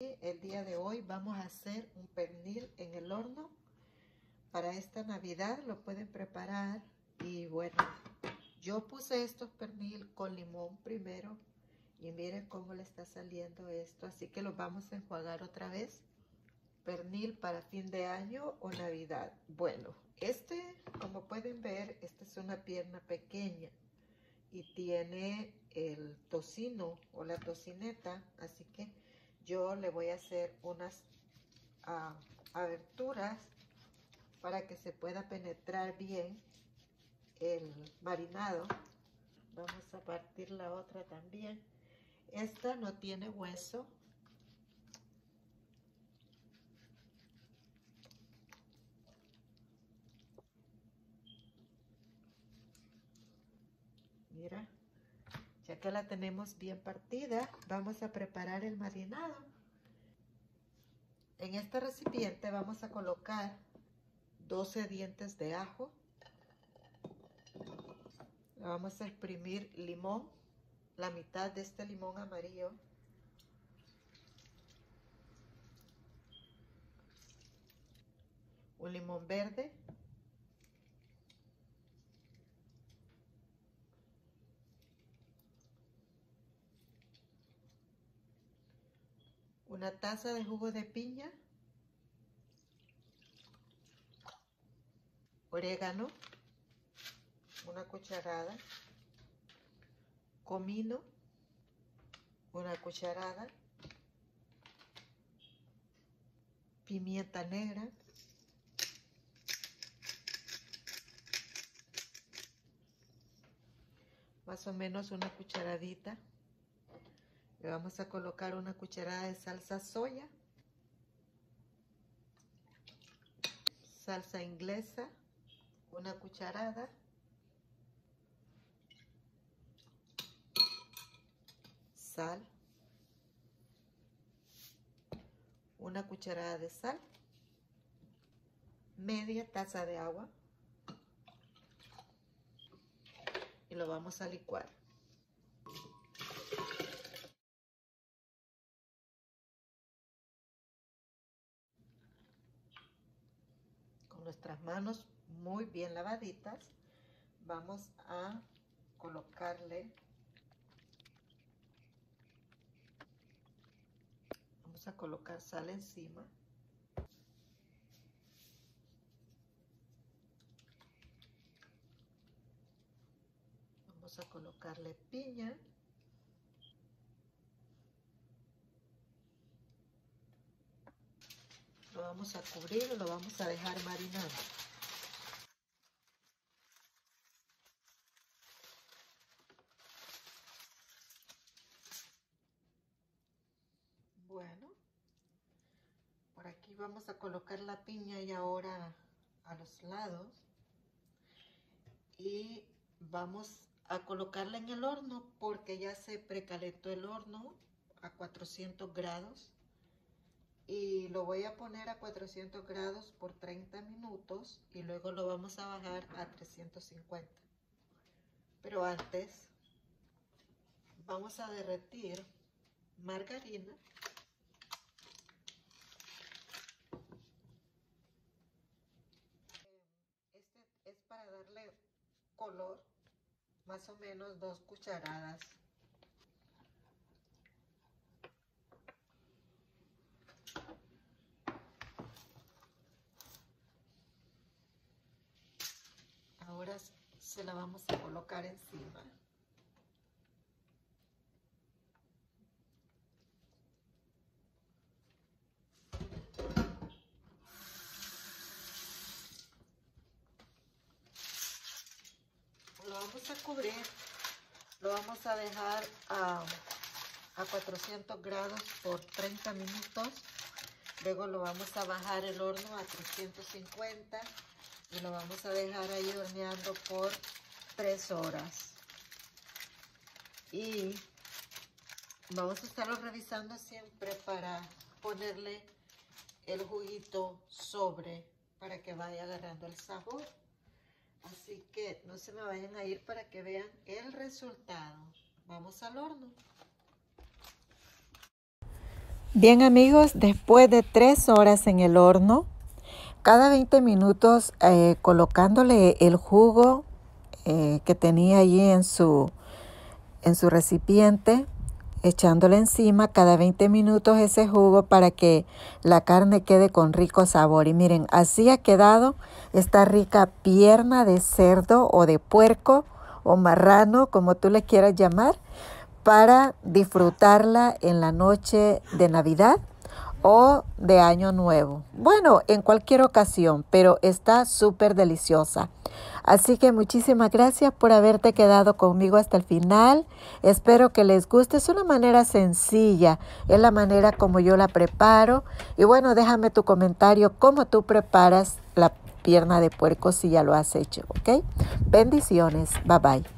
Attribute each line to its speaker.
Speaker 1: El día de hoy vamos a hacer un pernil en el horno. Para esta Navidad lo pueden preparar y bueno, yo puse estos pernil con limón primero y miren cómo le está saliendo esto. Así que los vamos a enjuagar otra vez. Pernil para fin de año o Navidad. Bueno, este, como pueden ver, esta es una pierna pequeña y tiene el tocino o la tocineta. Así que yo le voy a hacer unas uh, aberturas para que se pueda penetrar bien el marinado. Vamos a partir la otra también. Esta no tiene hueso. Mira, que la tenemos bien partida, vamos a preparar el marinado. En este recipiente vamos a colocar 12 dientes de ajo. vamos a exprimir limón la mitad de este limón amarillo. Un limón verde. Una taza de jugo de piña. Orégano. Una cucharada comino, una cucharada, pimienta negra, más o menos una cucharadita. Le vamos a colocar una cucharada de salsa soya, salsa inglesa, una cucharada, sal, una cucharada de sal, media taza de agua y lo vamos a licuar. Con nuestras manos muy bien lavaditas vamos a colocarle a colocar sal encima. Vamos a colocarle piña. Vamos a cubrir, lo vamos a dejar marinar. Bueno, por aquí vamos a colocar la piña y ahora a los lados. Y vamos a colocarla en el horno porque ya se precalentó el horno a 400 grados. Y lo voy a poner a 400 grados por 30 minutos y luego lo vamos a bajar a 350. Pero antes vamos a derretir margarina para darle color, más o menos dos cucharadas. Ahora se la vamos a colocar encima. lo vamos a cubrir, lo vamos a dejar a, a 400 grados por 30 minutos. Luego lo vamos a bajar el horno a 350 y lo vamos a dejar ahí horneando por 3 horas. Y vamos a estarlo revisando siempre para ponerle el juguito sobre para que vaya agarrando el sabor. Así que no se me vayan a ir para que vean el resultado. Vamos al horno. Bien amigos, después de tres horas en el horno, cada 20 minutos eh, colocándole el jugo eh, que tenía allí en su, en su recipiente, echándole encima cada 20 minutos ese jugo para que la carne quede con rico sabor. Y miren, así ha quedado esta rica pierna de cerdo o de puerco o marrano, como tú le quieras llamar, para disfrutarla en la noche de Navidad o de Año Nuevo. Bueno, en cualquier ocasión, pero está súper deliciosa. Así que muchísimas gracias por haberte quedado conmigo hasta el final. Espero que les guste. Es una manera sencilla, es la manera como yo la preparo. Y bueno, déjame tu comentario cómo tú preparas la pierna de puerco si ya lo has hecho, ¿ok? Bendiciones. Bye bye.